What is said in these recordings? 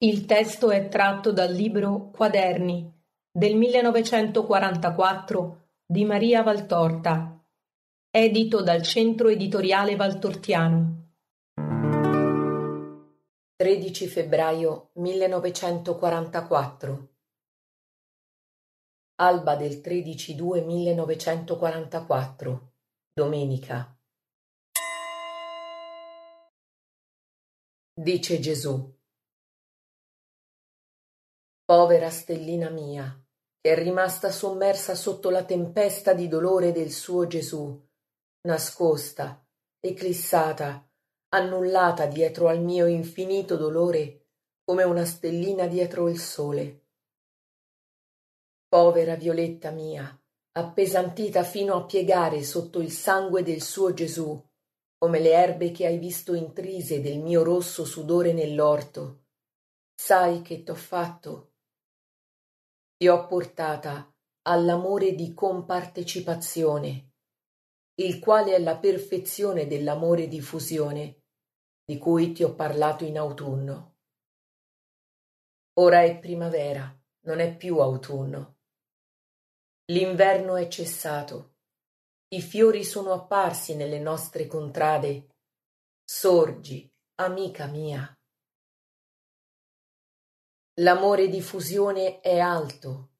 Il testo è tratto dal libro Quaderni del millenovecentoquarantaquattro di Maria Valtorta, edito dal Centro Editoriale Valtortiano. 13 febbraio 1944 Alba del 13-2-1944 Domenica Dice Gesù Povera stellina mia, che è rimasta sommersa sotto la tempesta di dolore del suo Gesù, nascosta, eclissata, annullata dietro al mio infinito dolore come una stellina dietro il sole. Povera Violetta mia, appesantita fino a piegare sotto il sangue del suo Gesù, come le erbe che hai visto intrise del mio rosso sudore nell'orto. Sai che t'ho fatto? Ti ho portata all'amore di compartecipazione, il quale è la perfezione dell'amore di fusione, di cui ti ho parlato in autunno. Ora è primavera, non è più autunno. L'inverno è cessato, i fiori sono apparsi nelle nostre contrade. Sorgi, amica mia. L'amore di fusione è alto,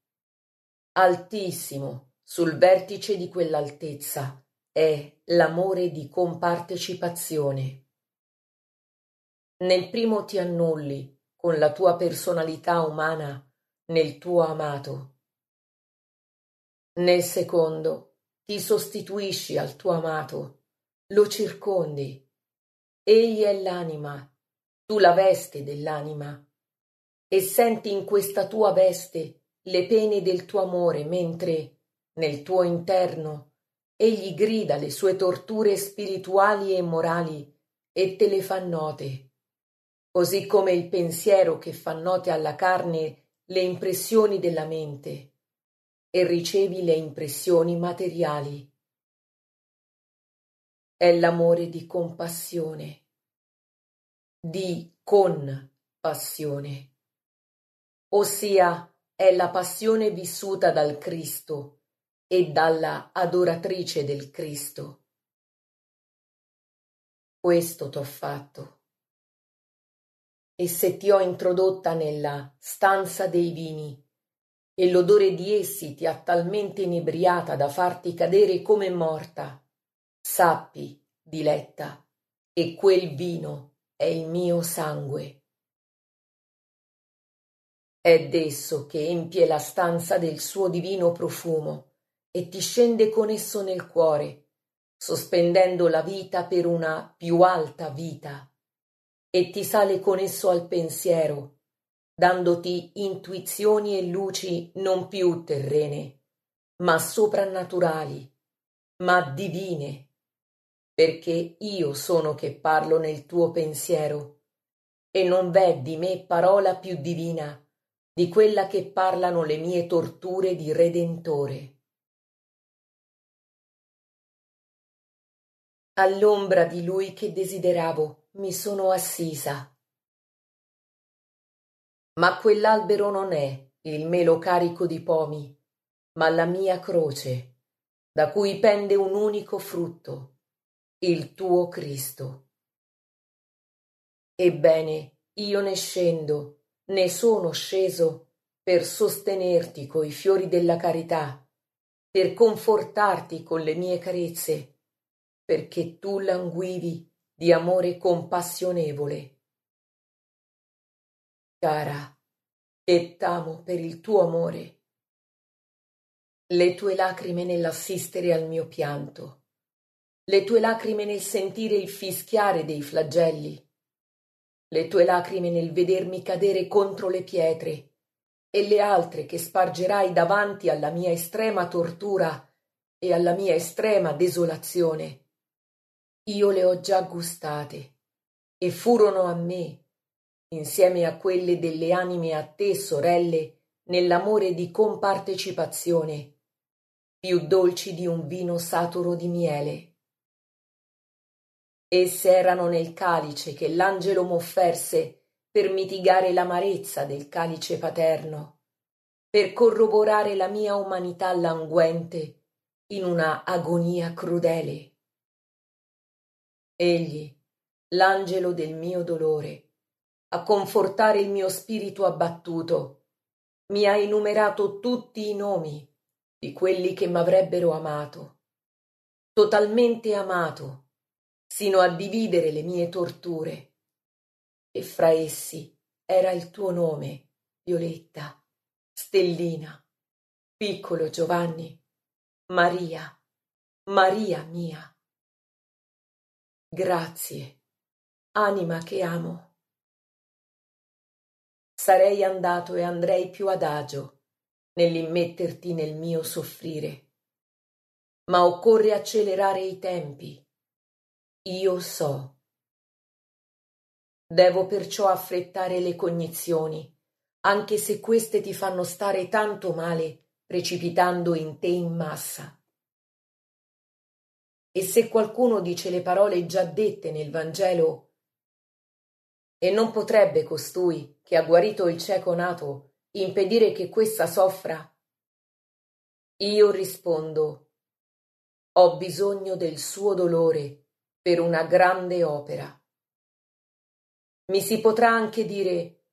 altissimo, sul vertice di quell'altezza è l'amore di compartecipazione. Nel primo ti annulli con la tua personalità umana nel tuo amato. Nel secondo ti sostituisci al tuo amato, lo circondi. Egli è l'anima, tu la veste dell'anima e senti in questa tua veste le pene del tuo amore mentre, nel tuo interno, egli grida le sue torture spirituali e morali e te le fa note, così come il pensiero che fa note alla carne le impressioni della mente e ricevi le impressioni materiali. È l'amore di compassione, di con passione ossia è la passione vissuta dal Cristo e dalla adoratrice del Cristo. Questo t'ho fatto. E se ti ho introdotta nella stanza dei vini e l'odore di essi ti ha talmente inebriata da farti cadere come morta, sappi, diletta, che quel vino è il mio sangue. È d'esso che empie la stanza del suo divino profumo e ti scende con esso nel cuore, sospendendo la vita per una più alta vita, e ti sale con esso al pensiero, dandoti intuizioni e luci non più terrene, ma soprannaturali, ma divine, perché io sono che parlo nel tuo pensiero, e non v'è di me parola più divina di quella che parlano le mie torture di Redentore. All'ombra di lui che desideravo mi sono assisa. Ma quell'albero non è il melo carico di pomi, ma la mia croce, da cui pende un unico frutto, il tuo Cristo. Ebbene, io ne scendo ne sono sceso per sostenerti coi fiori della carità, per confortarti con le mie carezze, perché tu languivi di amore compassionevole. Cara, e t'amo per il tuo amore. Le tue lacrime nell'assistere al mio pianto, le tue lacrime nel sentire il fischiare dei flagelli, le tue lacrime nel vedermi cadere contro le pietre e le altre che spargerai davanti alla mia estrema tortura e alla mia estrema desolazione. Io le ho già gustate e furono a me, insieme a quelle delle anime a te, sorelle, nell'amore di compartecipazione, più dolci di un vino saturo di miele. Esse erano nel calice che l'angelo m'offerse per mitigare l'amarezza del calice paterno, per corroborare la mia umanità languente in una agonia crudele. Egli, l'angelo del mio dolore, a confortare il mio spirito abbattuto, mi ha enumerato tutti i nomi di quelli che m'avrebbero amato, totalmente amato, sino a dividere le mie torture. E fra essi era il tuo nome, Violetta, Stellina, piccolo Giovanni, Maria, Maria mia. Grazie, anima che amo. Sarei andato e andrei più adagio nell'immetterti nel mio soffrire. Ma occorre accelerare i tempi. Io so. Devo perciò affrettare le cognizioni, anche se queste ti fanno stare tanto male precipitando in te in massa. E se qualcuno dice le parole già dette nel Vangelo, e non potrebbe costui, che ha guarito il cieco nato, impedire che questa soffra? Io rispondo, ho bisogno del suo dolore per una grande opera. Mi si potrà anche dire,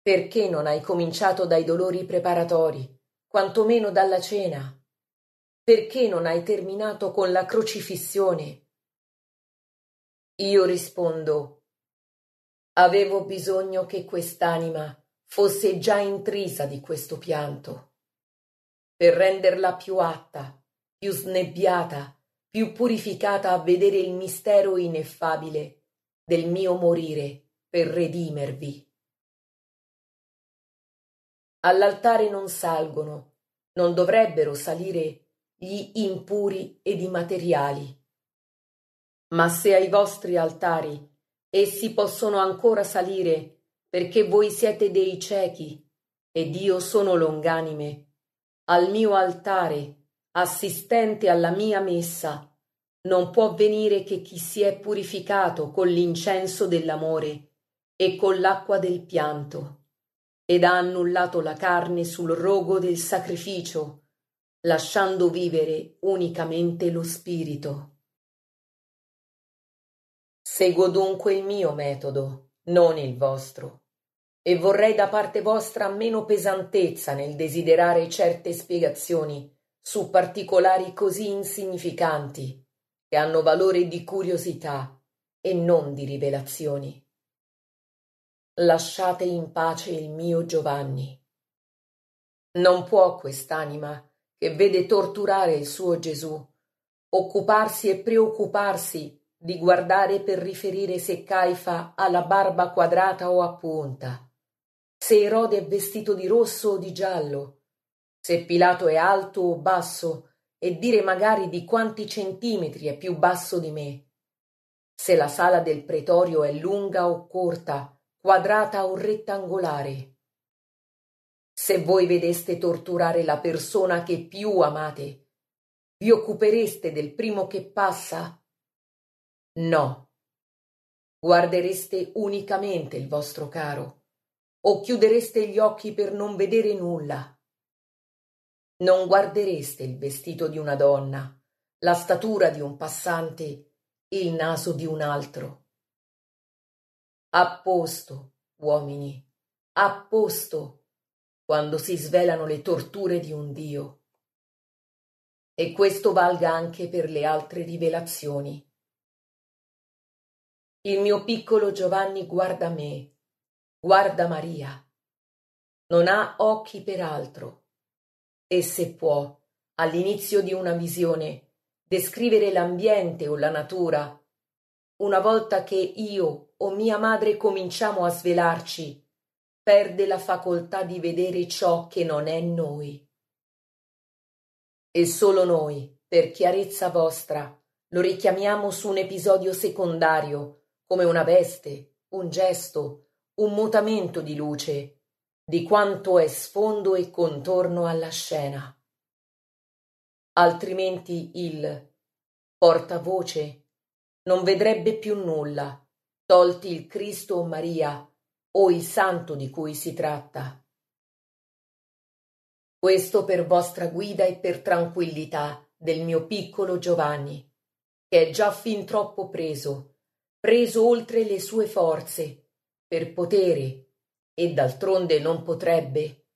perché non hai cominciato dai dolori preparatori? quantomeno dalla cena. Perché non hai terminato con la crocifissione? Io rispondo, avevo bisogno che quest'anima fosse già intrisa di questo pianto, per renderla più atta, più snebbiata, più purificata a vedere il mistero ineffabile del mio morire per redimervi. All'altare non salgono, non dovrebbero salire gli impuri ed i materiali. Ma se ai vostri altari essi possono ancora salire perché voi siete dei ciechi ed io sono longanime, al mio altare, assistente alla mia messa, non può venire che chi si è purificato con l'incenso dell'amore e con l'acqua del pianto ed ha annullato la carne sul rogo del sacrificio, lasciando vivere unicamente lo spirito. Seguo dunque il mio metodo, non il vostro, e vorrei da parte vostra meno pesantezza nel desiderare certe spiegazioni su particolari così insignificanti che hanno valore di curiosità e non di rivelazioni. Lasciate in pace il mio Giovanni. Non può quest'anima, che vede torturare il suo Gesù, occuparsi e preoccuparsi di guardare per riferire se Caifa ha la barba quadrata o a punta, se Erode è vestito di rosso o di giallo, se Pilato è alto o basso, e dire magari di quanti centimetri è più basso di me, se la sala del pretorio è lunga o corta, quadrata o rettangolare. Se voi vedeste torturare la persona che più amate, vi occupereste del primo che passa? No. Guardereste unicamente il vostro caro, o chiudereste gli occhi per non vedere nulla. Non guardereste il vestito di una donna, la statura di un passante, il naso di un altro. A posto, uomini, a posto, quando si svelano le torture di un Dio. E questo valga anche per le altre rivelazioni. Il mio piccolo Giovanni guarda me, guarda Maria. Non ha occhi per altro. E se può, all'inizio di una visione, descrivere l'ambiente o la natura, una volta che io o mia madre cominciamo a svelarci, perde la facoltà di vedere ciò che non è noi. E solo noi, per chiarezza vostra, lo richiamiamo su un episodio secondario, come una veste, un gesto, un mutamento di luce, di quanto è sfondo e contorno alla scena. Altrimenti il portavoce non vedrebbe più nulla, tolti il Cristo o Maria, o il santo di cui si tratta. Questo per vostra guida e per tranquillità del mio piccolo Giovanni, che è già fin troppo preso, preso oltre le sue forze, per potere, e d'altronde non potrebbe,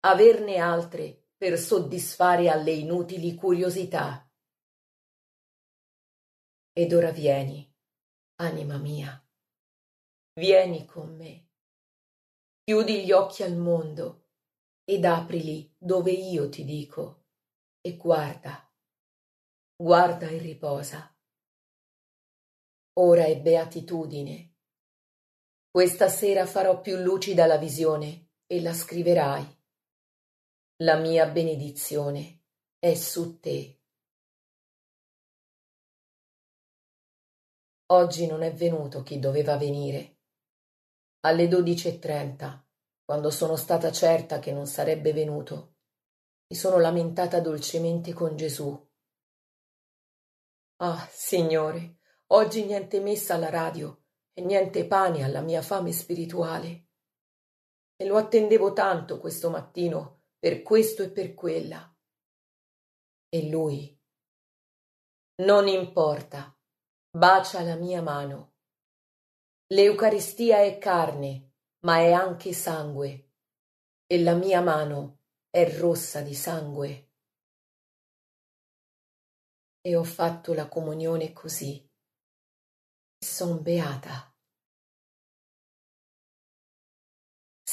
averne altre per soddisfare alle inutili curiosità. Ed ora vieni, anima mia, vieni con me. Chiudi gli occhi al mondo ed aprili dove io ti dico e guarda, guarda e riposa. Ora è beatitudine. Questa sera farò più lucida la visione e la scriverai. La mia benedizione è su te. Oggi non è venuto chi doveva venire alle dodici e trenta, quando sono stata certa che non sarebbe venuto, mi sono lamentata dolcemente con Gesù. Ah, Signore, oggi niente messa alla radio e niente pane alla mia fame spirituale. E lo attendevo tanto questo mattino per questo e per quella. E lui. Non importa, bacia la mia mano L'Eucaristia è carne, ma è anche sangue, e la mia mano è rossa di sangue. E ho fatto la comunione così. Son beata.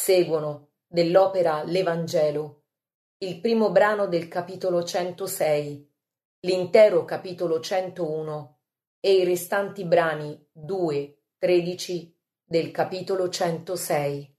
Seguono dell'opera L'Evangelo il primo brano del capitolo 106, l'intero capitolo 101 e i restanti brani 2, 13 del capitolo 106